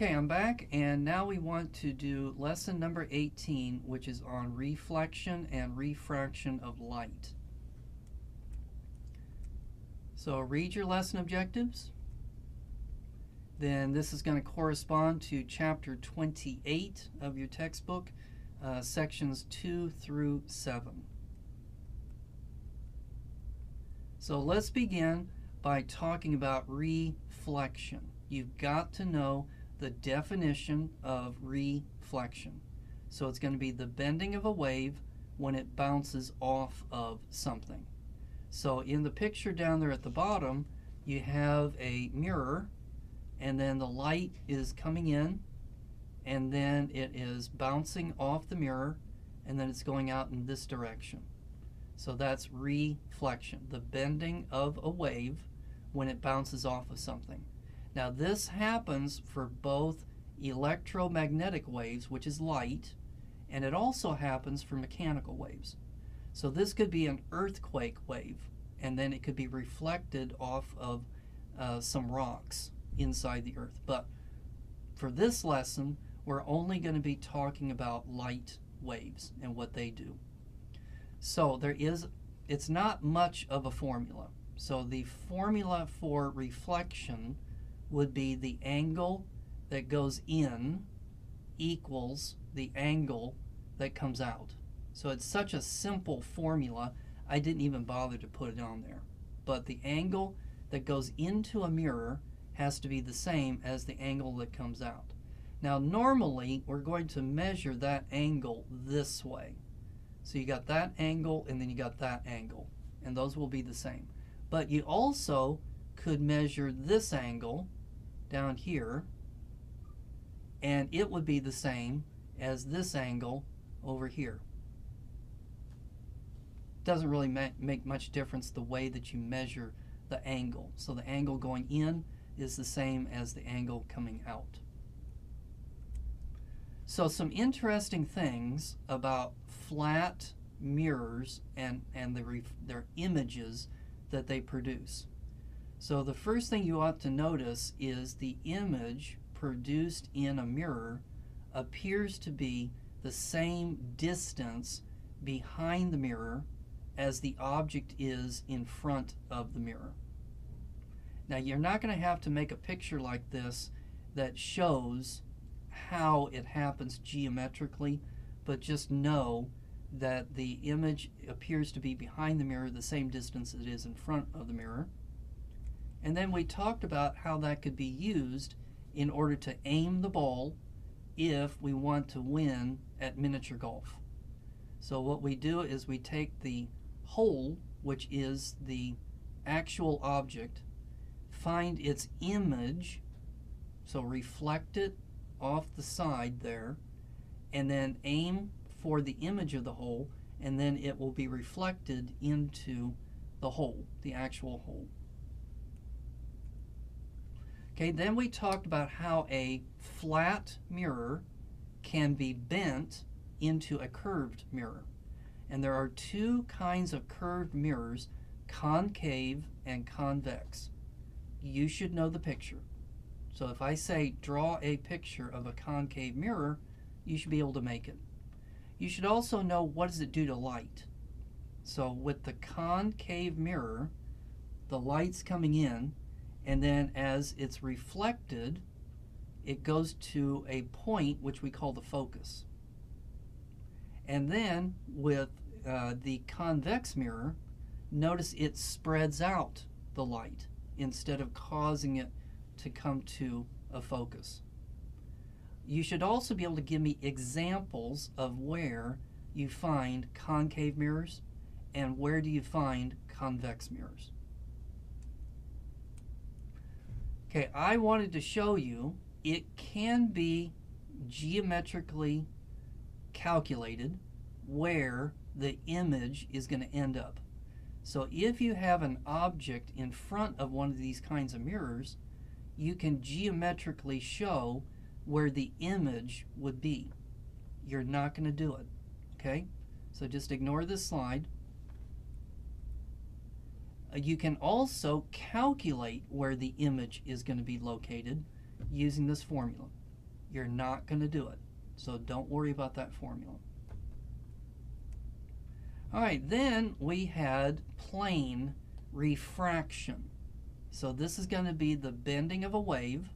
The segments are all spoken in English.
Okay, I'm back, and now we want to do lesson number 18, which is on reflection and refraction of light. So read your lesson objectives. Then this is going to correspond to chapter 28 of your textbook, uh, sections 2 through 7. So let's begin by talking about reflection. You've got to know the definition of reflection. So it's going to be the bending of a wave when it bounces off of something. So in the picture down there at the bottom, you have a mirror, and then the light is coming in, and then it is bouncing off the mirror, and then it's going out in this direction. So that's reflection, the bending of a wave when it bounces off of something. Now, this happens for both electromagnetic waves, which is light, and it also happens for mechanical waves. So, this could be an earthquake wave, and then it could be reflected off of uh, some rocks inside the earth. But for this lesson, we're only going to be talking about light waves and what they do. So, there is, it's not much of a formula. So, the formula for reflection would be the angle that goes in equals the angle that comes out. So it's such a simple formula, I didn't even bother to put it on there. But the angle that goes into a mirror has to be the same as the angle that comes out. Now, normally, we're going to measure that angle this way. So you got that angle, and then you got that angle, and those will be the same. But you also could measure this angle down here, and it would be the same as this angle over here. Doesn't really ma make much difference the way that you measure the angle. So the angle going in is the same as the angle coming out. So some interesting things about flat mirrors and, and the their images that they produce. So the first thing you ought to notice is the image produced in a mirror appears to be the same distance behind the mirror as the object is in front of the mirror. Now you're not going to have to make a picture like this that shows how it happens geometrically, but just know that the image appears to be behind the mirror the same distance it is in front of the mirror. And then we talked about how that could be used in order to aim the ball if we want to win at miniature golf. So what we do is we take the hole, which is the actual object, find its image, so reflect it off the side there, and then aim for the image of the hole, and then it will be reflected into the hole, the actual hole. Okay, then we talked about how a flat mirror can be bent into a curved mirror. And there are two kinds of curved mirrors, concave and convex. You should know the picture. So if I say draw a picture of a concave mirror, you should be able to make it. You should also know what does it do to light. So with the concave mirror, the light's coming in and then as it's reflected, it goes to a point which we call the focus. And then with uh, the convex mirror, notice it spreads out the light instead of causing it to come to a focus. You should also be able to give me examples of where you find concave mirrors and where do you find convex mirrors. Okay, I wanted to show you it can be geometrically calculated where the image is going to end up. So if you have an object in front of one of these kinds of mirrors, you can geometrically show where the image would be. You're not going to do it. Okay? So just ignore this slide. You can also calculate where the image is going to be located using this formula. you're not going to do it. So don't worry about that formula. All right, then we had plane refraction. So this is going to be the bending of a wave.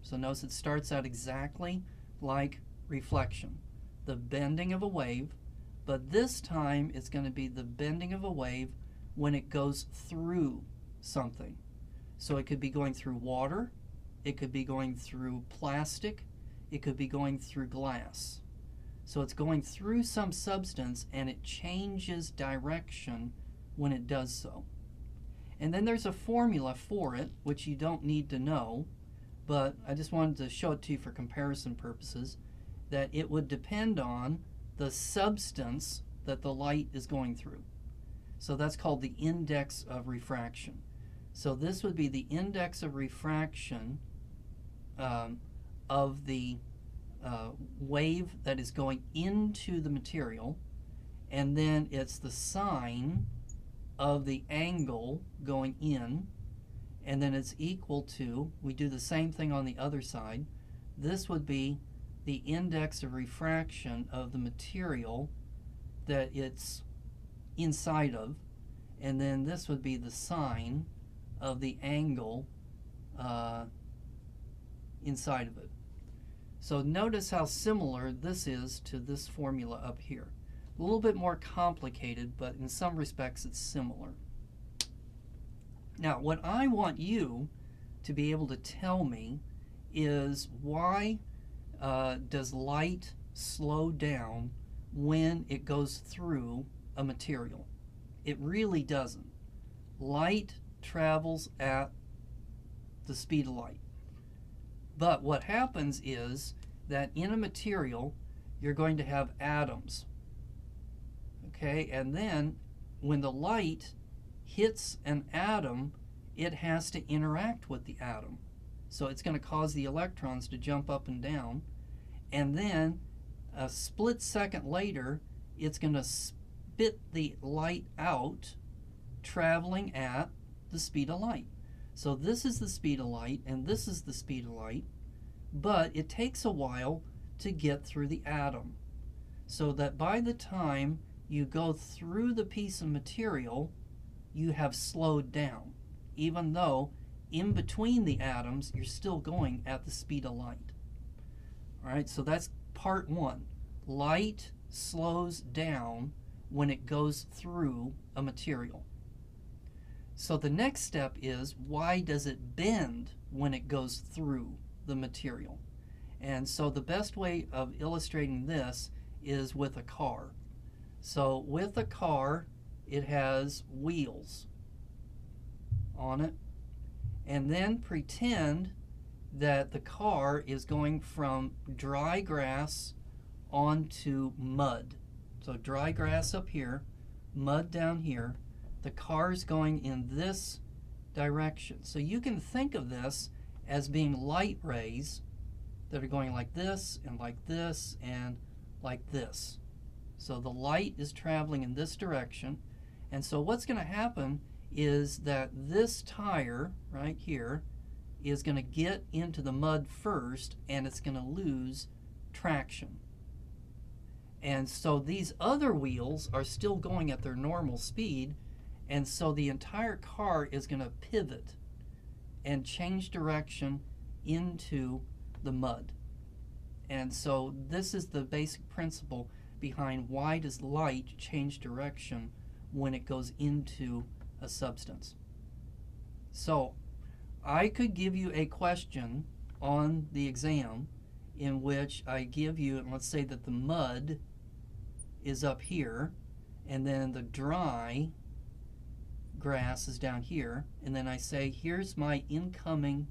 So notice it starts out exactly like reflection. The bending of a wave, but this time it's going to be the bending of a wave when it goes through something. So it could be going through water, it could be going through plastic, it could be going through glass. So it's going through some substance and it changes direction when it does so. And then there's a formula for it, which you don't need to know, but I just wanted to show it to you for comparison purposes, that it would depend on the substance that the light is going through. So that's called the index of refraction. So this would be the index of refraction um, of the uh, wave that is going into the material, and then it's the sine of the angle going in, and then it's equal to, we do the same thing on the other side, this would be the index of refraction of the material that it's inside of, and then this would be the sine of the angle uh, inside of it. So notice how similar this is to this formula up here. A little bit more complicated, but in some respects it's similar. Now, what I want you to be able to tell me is why uh, does light slow down when it goes through a material? It really doesn't. Light travels at the speed of light. But what happens is that in a material, you're going to have atoms. Okay, and then when the light hits an atom, it has to interact with the atom. So it's going to cause the electrons to jump up and down. And then a split second later, it's going to spit the light out, traveling at the speed of light. So this is the speed of light, and this is the speed of light, but it takes a while to get through the atom. So that by the time you go through the piece of material, you have slowed down, even though in between the atoms, you're still going at the speed of light. All right, so that's part one. Light slows down when it goes through a material. So the next step is why does it bend when it goes through the material? And so the best way of illustrating this is with a car. So with a car, it has wheels on it. And then pretend that the car is going from dry grass onto mud. So dry grass up here, mud down here, the car is going in this direction. So you can think of this as being light rays that are going like this and like this and like this. So the light is traveling in this direction. And so what's going to happen is that this tire right here is going to get into the mud first and it's going to lose traction. And so these other wheels are still going at their normal speed and so the entire car is going to pivot and change direction into the mud. And so this is the basic principle behind why does light change direction when it goes into a substance. So I could give you a question on the exam in which I give you, and let's say that the mud is up here, and then the dry grass is down here, and then I say, here's my incoming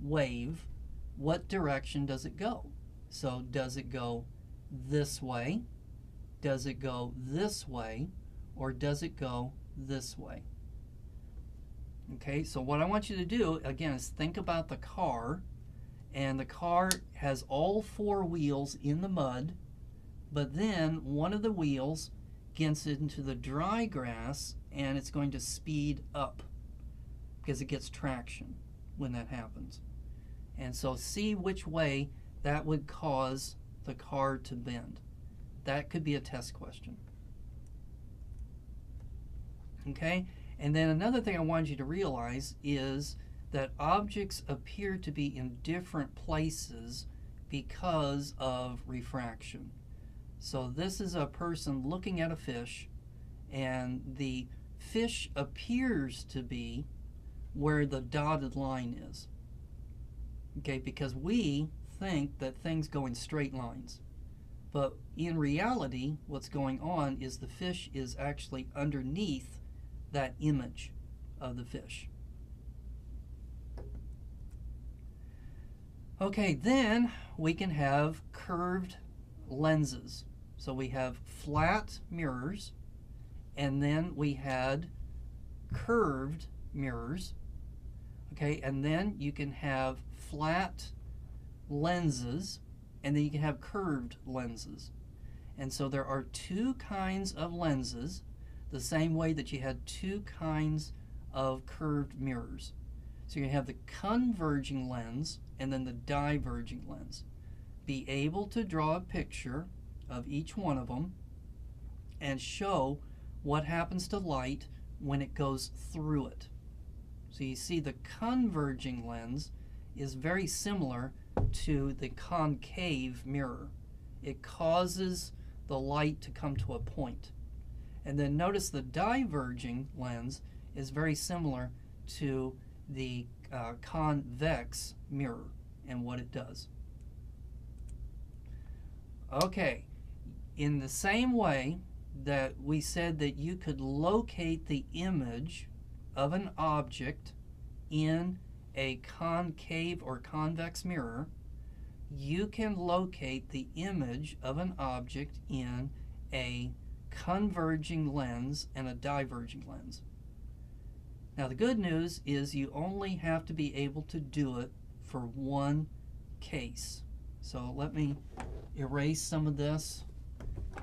wave. What direction does it go? So, does it go this way? Does it go this way? Or does it go this way? Okay, so what I want you to do, again, is think about the car. And the car has all four wheels in the mud, but then one of the wheels gets into the dry grass and it's going to speed up because it gets traction when that happens. And so see which way that would cause the car to bend? That could be a test question. Okay? And then another thing I wanted you to realize is that objects appear to be in different places because of refraction. So this is a person looking at a fish, and the fish appears to be where the dotted line is. Okay, because we think that things go in straight lines. But in reality, what's going on is the fish is actually underneath that image of the fish. Okay, then we can have curved lenses. So we have flat mirrors, and then we had curved mirrors. Okay, and then you can have flat lenses, and then you can have curved lenses. And so there are two kinds of lenses, the same way that you had two kinds of curved mirrors. So you have the converging lens and then the diverging lens. Be able to draw a picture of each one of them and show what happens to light when it goes through it. So you see the converging lens is very similar to the concave mirror. It causes the light to come to a point. And then notice the diverging lens is very similar to the uh, convex mirror and what it does. Okay, in the same way that we said that you could locate the image of an object in a concave or convex mirror, you can locate the image of an object in a converging lens and a diverging lens. Now, the good news is you only have to be able to do it for one case. So let me erase some of this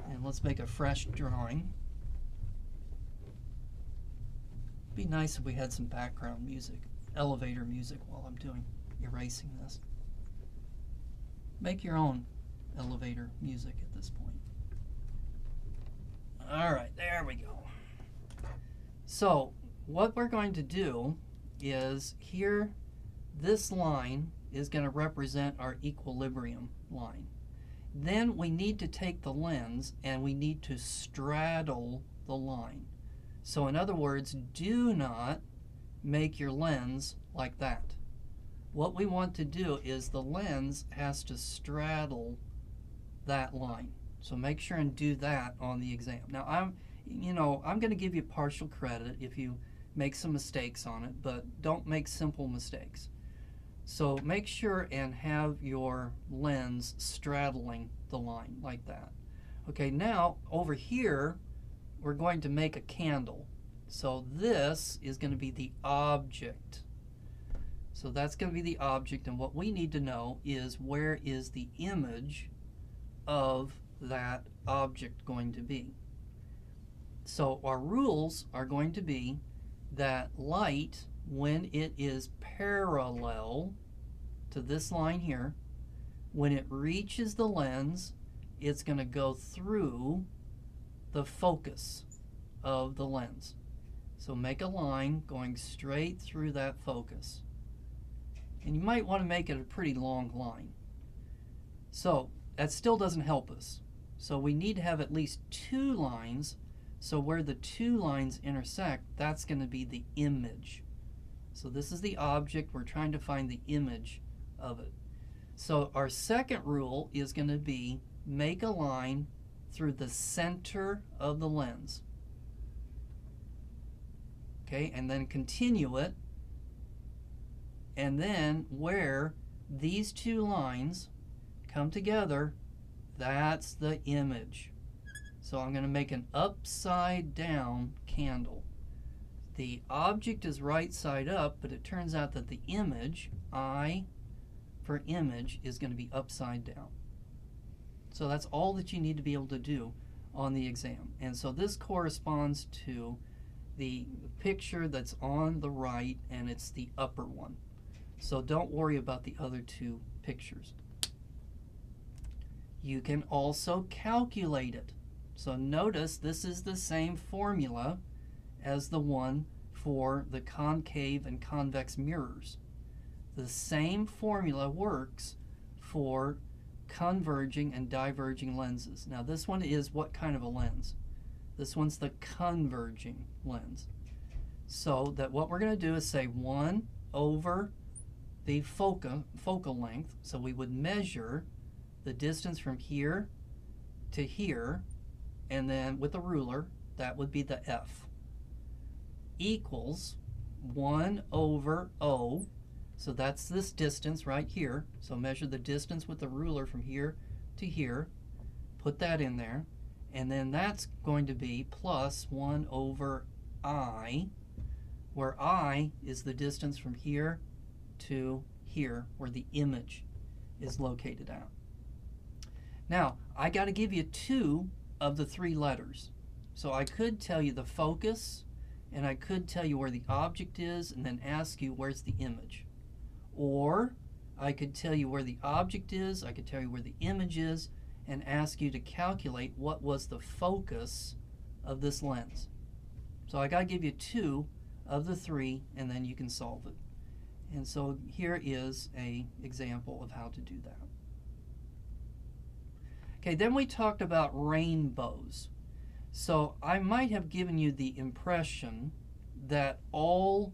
and let's make a fresh drawing. Be nice if we had some background music, elevator music while I'm doing erasing this. Make your own elevator music at this point. All right, there we go. So what we're going to do is here, this line is going to represent our equilibrium line. Then we need to take the lens and we need to straddle the line. So in other words, do not make your lens like that. What we want to do is the lens has to straddle that line. So make sure and do that on the exam. Now I'm, you know, I'm going to give you partial credit if you make some mistakes on it, but don't make simple mistakes. So make sure and have your lens straddling the line like that. Okay, now over here, we're going to make a candle. So this is going to be the object. So that's going to be the object, and what we need to know is where is the image of that object going to be. So our rules are going to be that light, when it is parallel to this line here, when it reaches the lens, it's going to go through the focus of the lens. So make a line going straight through that focus. And you might want to make it a pretty long line. So that still doesn't help us. So we need to have at least two lines so where the two lines intersect, that's going to be the image. So this is the object. We're trying to find the image of it. So our second rule is going to be make a line through the center of the lens. Okay, and then continue it. And then where these two lines come together, that's the image. So I'm going to make an upside down candle. The object is right side up, but it turns out that the image, I for image, is going to be upside down. So that's all that you need to be able to do on the exam. And so this corresponds to the picture that's on the right, and it's the upper one. So don't worry about the other two pictures. You can also calculate it. So notice this is the same formula as the one for the concave and convex mirrors. The same formula works for converging and diverging lenses. Now this one is what kind of a lens? This one's the converging lens. So that what we're going to do is say 1 over the focal, focal length. So we would measure the distance from here to here, and then with a ruler, that would be the F, equals 1 over O. So that's this distance right here. So measure the distance with the ruler from here to here. Put that in there. And then that's going to be plus 1 over I, where I is the distance from here to here, where the image is located at. Now, I got to give you two of the three letters. So I could tell you the focus, and I could tell you where the object is, and then ask you where's the image. Or I could tell you where the object is, I could tell you where the image is, and ask you to calculate what was the focus of this lens. So I got to give you two of the three, and then you can solve it. And so here is a example of how to do that. Okay, then we talked about rainbows. So I might have given you the impression that all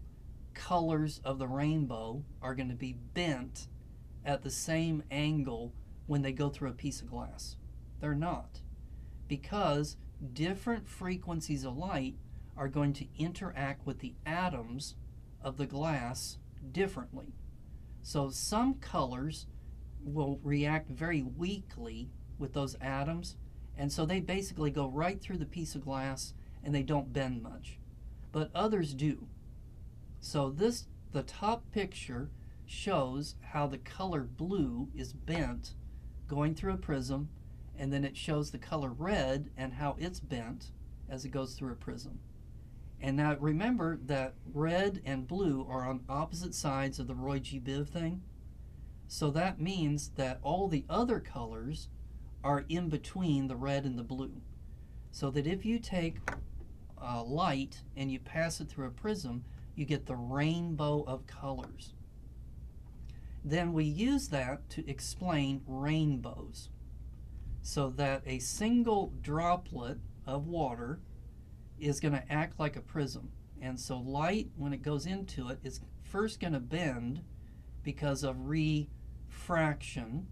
colors of the rainbow are going to be bent at the same angle when they go through a piece of glass. They're not. Because different frequencies of light are going to interact with the atoms of the glass differently. So some colors will react very weakly with those atoms. And so they basically go right through the piece of glass and they don't bend much. But others do. So this the top picture shows how the color blue is bent going through a prism and then it shows the color red and how it's bent as it goes through a prism. And now remember that red and blue are on opposite sides of the Roy G. Biv thing. So that means that all the other colors are in between the red and the blue. So that if you take light and you pass it through a prism, you get the rainbow of colors. Then we use that to explain rainbows. So that a single droplet of water is going to act like a prism. And so light, when it goes into it, is first going to bend because of refraction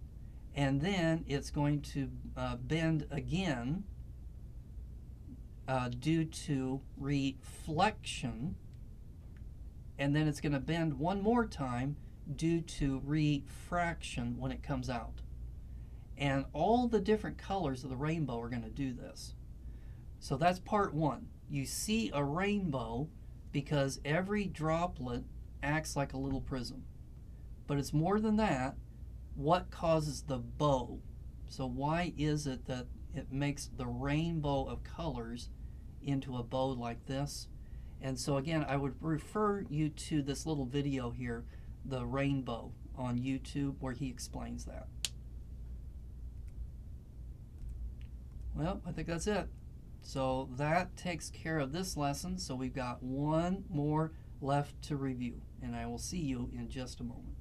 and then it's going to uh, bend again uh, due to reflection. And then it's going to bend one more time due to refraction when it comes out. And all the different colors of the rainbow are going to do this. So that's part one. You see a rainbow because every droplet acts like a little prism. But it's more than that what causes the bow? So why is it that it makes the rainbow of colors into a bow like this? And so again, I would refer you to this little video here, the rainbow on YouTube, where he explains that. Well, I think that's it. So that takes care of this lesson. So we've got one more left to review, and I will see you in just a moment.